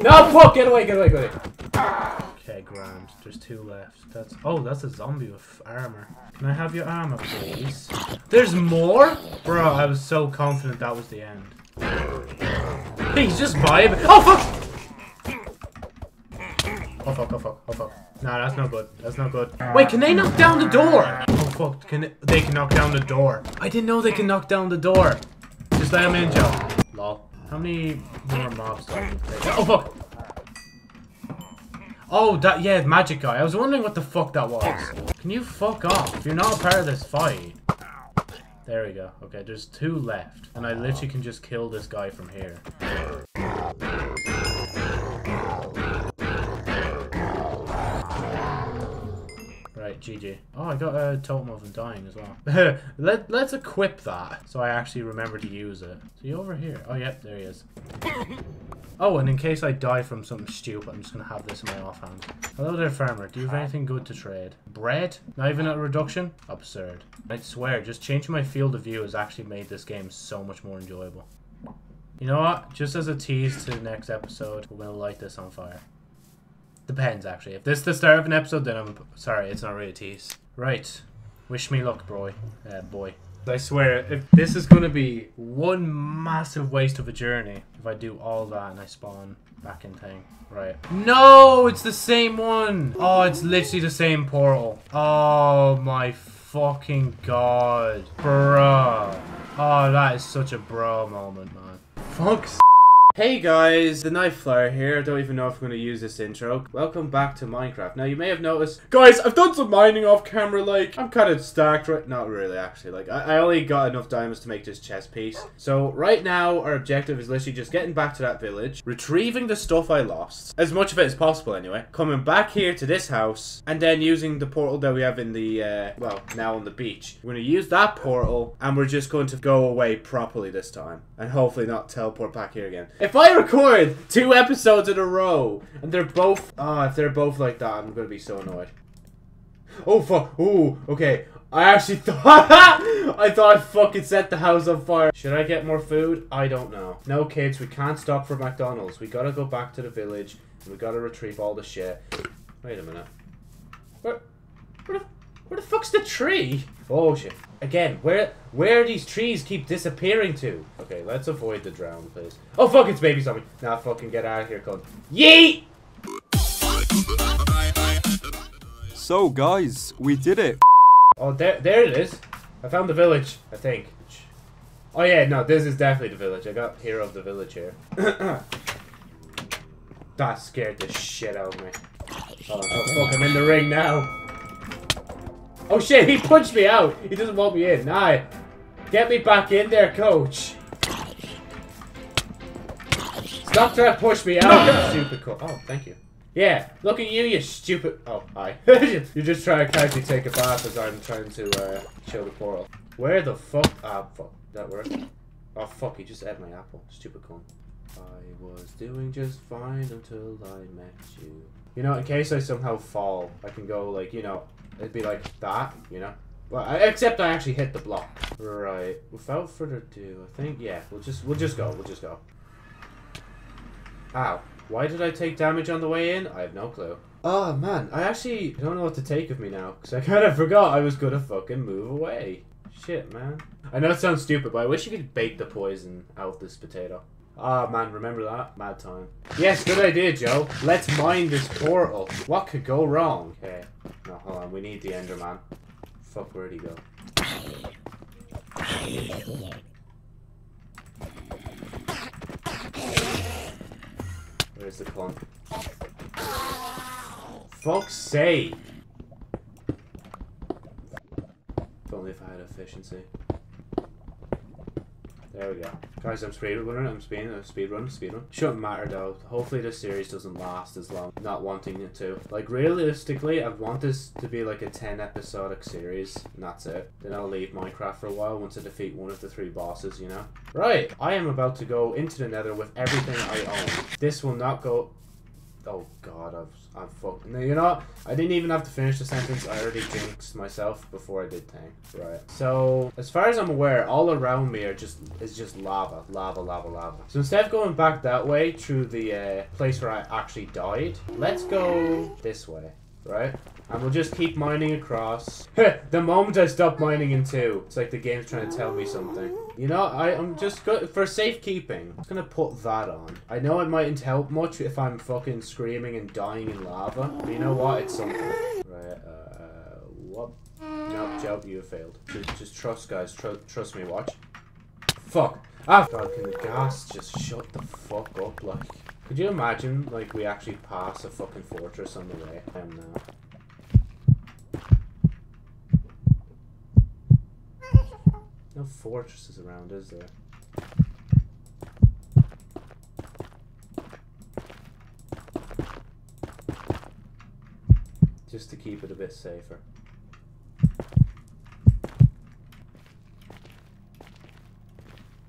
No, fuck! Get away, get away, get away. Okay, grand. There's two left. That's oh, that's a zombie with armor. Can I have your armor, please? There's more, bro. I was so confident that was the end. He's just vibing. Oh fuck! Oh fuck! Oh fuck! Oh fuck! Nah, that's not good. That's not good. Wait, can they knock down the door? Oh fuck! Can they, they can knock down the door? I didn't know they can knock down the door. Just let him in, Joe. Lol. How many more mobs? Oh fuck! Oh, that, yeah, magic guy. I was wondering what the fuck that was. Can you fuck off? You're not a part of this fight. There we go. Okay, there's two left. And I literally can just kill this guy from here. Right, GG. Oh, I got a totem of undying as well. Let, let's equip that so I actually remember to use it. So you over here? Oh, yep, there he is. Oh, and in case I die from something stupid, I'm just going to have this in my offhand. Hello there, farmer. Do you have anything good to trade? Bread? Not even a reduction? Absurd. I swear, just changing my field of view has actually made this game so much more enjoyable. You know what? Just as a tease to the next episode, we're going to light this on fire. Depends, actually. If this is the start of an episode, then I'm sorry, it's not really a tease. Right. Wish me luck, boy. Uh, boy. I swear, if this is going to be one massive waste of a journey, if I do all that and I spawn back in thing. Right. No, it's the same one. Oh, it's literally the same portal. Oh my fucking god. Bruh. Oh, that is such a bro moment, man. Fuck's Hey guys, JosephniteFlyer here. I don't even know if I'm going to use this intro. Welcome back to Minecraft. Now you may have noticed, guys, I've done some mining off camera, like, I'm kind of stacked right, not really actually, like, I, I only got enough diamonds to make this chest piece. So right now, our objective is literally just getting back to that village, retrieving the stuff I lost, as much of it as possible anyway, coming back here to this house, and then using the portal that we have in the, uh, well, now on the beach. We're going to use that portal, and we're just going to go away properly this time, and hopefully not teleport back here again. If I record two episodes in a row and they're both ah, if they're both like that, I'm gonna be so annoyed. Oh fuck! Ooh, okay. I actually thought I thought I fucking set the house on fire. Should I get more food? I don't know. No kids, we can't stop for McDonald's. We gotta go back to the village and we gotta retrieve all the shit. Wait a minute. Where where the where the fuck's the tree? Oh shit. Again, where where these trees keep disappearing to? Okay, let's avoid the drown, please. Oh fuck, it's baby zombie. Now fucking get out of here, cunt. Yeet! So guys, we did it. Oh, there, there it is. I found the village, I think. Oh yeah, no, this is definitely the village. I got hero of the village here. that scared the shit out of me. Oh, oh fuck, I'm in the ring now. Oh shit, he punched me out. He doesn't want me in. Nah. Get me back in there, coach. Stop trying to push me out, stupid coach. Oh, thank you. Yeah, look at you, you stupid. Oh, hi. You're just trying to casually take a bath as I'm trying to uh, show the portal. Where the fuck? Ah, fuck. That worked. Oh, fuck, he just ate my apple. Stupid cunt. I was doing just fine until I met you. You know, in case I somehow fall, I can go, like, you know, it'd be like that, you know? Well, I, except I actually hit the block. Right. Without further ado, I think, yeah, we'll just, we'll just go, we'll just go. Ow. Why did I take damage on the way in? I have no clue. Oh, man. I actually don't know what to take of me now. Because I kind of forgot I was going to fucking move away. Shit, man. I know it sounds stupid, but I wish you could bake the poison out of this potato. Ah, oh, man, remember that? Mad time. Yes, good idea, Joe. Let's mine this portal. What could go wrong? Okay. No, hold on. We need the Enderman. Fuck, where'd he go? Where's the clone? Fuck's sake! If only if I had efficiency. There we go. Guys, I'm speedrunning, I'm speeding, I'm speed run. Shouldn't matter though. Hopefully this series doesn't last as long. Not wanting it to. Like realistically, I want this to be like a 10 episodic series, and that's it. Then I'll leave Minecraft for a while once I defeat one of the three bosses, you know? Right, I am about to go into the nether with everything I own. This will not go... Oh god, I've I've fucked. No, you know what? I didn't even have to finish the sentence. I already jinxed myself before I did thing. Right. So as far as I'm aware, all around me are just is just lava, lava, lava, lava. So instead of going back that way through the uh, place where I actually died, let's go this way. Right? And we'll just keep mining across. the moment I stop mining in two, it's like the game's trying to tell me something. You know, I, I'm just good for safekeeping. I'm just gonna put that on. I know it mightn't help much if I'm fucking screaming and dying in lava, but you know what? It's something. Right, uh, what? Nope, Joe, you have failed. Just, just trust, guys. Tr trust me, watch. Fuck. Ah! God, can the ghasts just shut the fuck up, like? Could you imagine, like, we actually pass a fucking fortress on the way? Am now. No fortresses around, is there? Just to keep it a bit safer.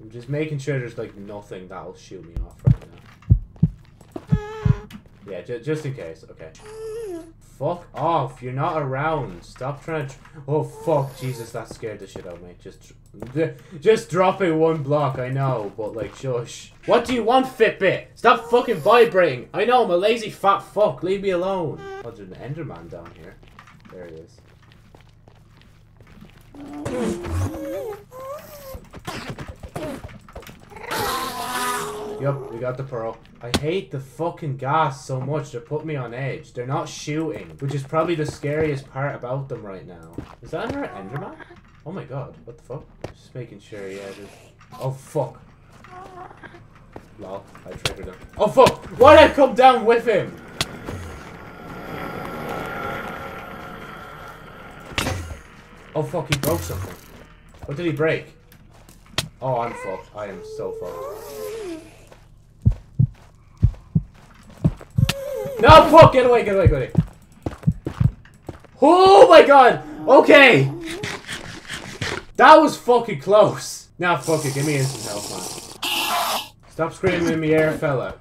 I'm just making sure there's like nothing that'll shoot me off right. Yeah, ju just in case. Okay. Fuck off. You're not around. Stop trying to... oh, fuck. Jesus, that scared the shit out of me. Just... Just dropping one block, I know. But, like, shush. What do you want, Fitbit? Stop fucking vibrating. I know, I'm a lazy fat fuck. Leave me alone. Oh, there's an Enderman down here. There he is. Yup, we got the pearl. I hate the fucking ghasts so much. They're putting me on edge. They're not shooting, which is probably the scariest part about them right now. Is that another Enderman? Oh my god, what the fuck? Just making sure, yeah, there's... Oh, fuck. Lol, I triggered him. Oh, fuck! Why'd I come down with him? Oh, fuck, he broke something. What did he break? Oh, I'm fucked. I am so fucked. No, fuck! Get away, get away, get away. Oh my god! Okay! That was fucking close. Now fuck it, give me instant health, man. Stop screaming in the air, fella.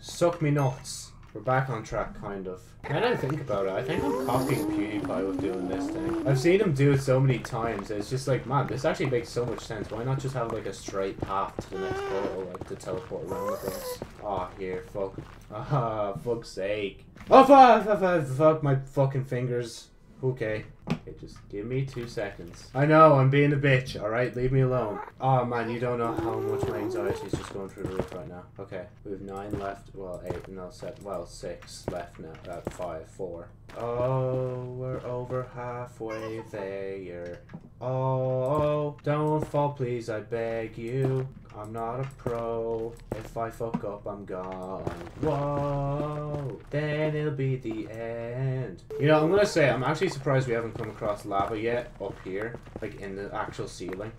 Suck me nuts. We're back on track, kind of. Now that I think about it, I think I'm copying PewDiePie with doing this thing. I've seen him do it so many times, it's just like, man, this actually makes so much sense. Why not just have like a straight path to the next portal, like to teleport around the place? Ah, oh, here, fuck. Ah, fuck's sake. Oh, fuck, fuck, fuck, fuck, my fucking fingers. Okay. Okay, just give me two seconds. I know, I'm being a bitch, alright? Leave me alone. Oh man, you don't know how much my anxiety is just going through the roof right now. Okay, we have nine left. Well, eight, no, seven, well, six left now. Uh, five, four. Oh, we're over halfway there. Oh, don't fall, please, I beg you. I'm not a pro. If I fuck up, I'm gone. Whoa, then it'll be the end. You know, I'm gonna say, I'm actually surprised we haven't come across lava yet up here, like in the actual ceiling.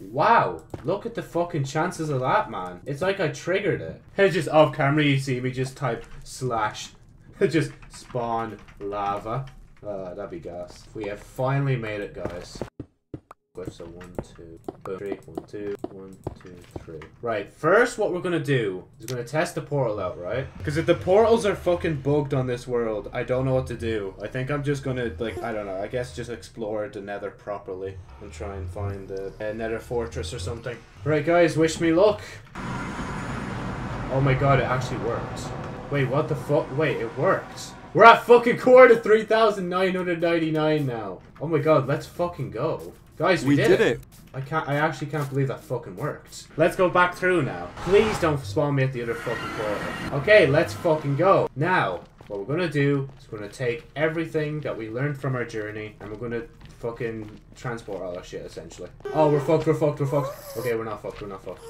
Wow, look at the fucking chances of that, man. It's like I triggered it. It's just off camera, you see me just type slash, just spawn lava. Uh, that'd be gas. We have finally made it, guys. So one, two, boom, three, one, two, one, two, three. Right, first what we're gonna do is we're gonna test the portal out, right? Because if the portals are fucking bugged on this world, I don't know what to do. I think I'm just gonna, like, I don't know, I guess just explore the nether properly and try and find the uh, nether fortress or something. Right, guys, wish me luck. Oh my god, it actually worked. Wait, what the fuck? Wait, it worked. We're at fucking quarter 3,999 now. Oh my god, let's fucking go. Guys, we, we did, did it. it. I can't. I actually can't believe that fucking worked. Let's go back through now. Please don't spawn me at the other fucking portal. Okay, let's fucking go. Now, what we're gonna do is we're gonna take everything that we learned from our journey and we're gonna fucking transport all our shit, essentially. Oh, we're fucked, we're fucked, we're fucked. Okay, we're not fucked, we're not fucked.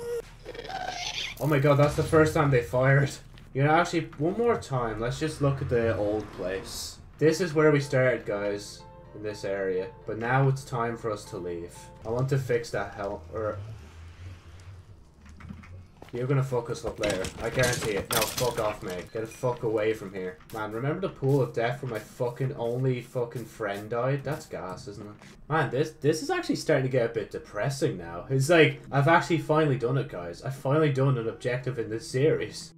Oh my god, that's the first time they fired. You know, actually, one more time, let's just look at the old place. This is where we started, guys in this area. But now it's time for us to leave. I want to fix that hell or you're gonna fuck us up later. I guarantee it. No, fuck off, mate. Get the fuck away from here. Man, remember the pool of death where my fucking only fucking friend died? That's gas, isn't it? Man, this this is actually starting to get a bit depressing now. It's like, I've actually finally done it, guys. I've finally done an objective in this series.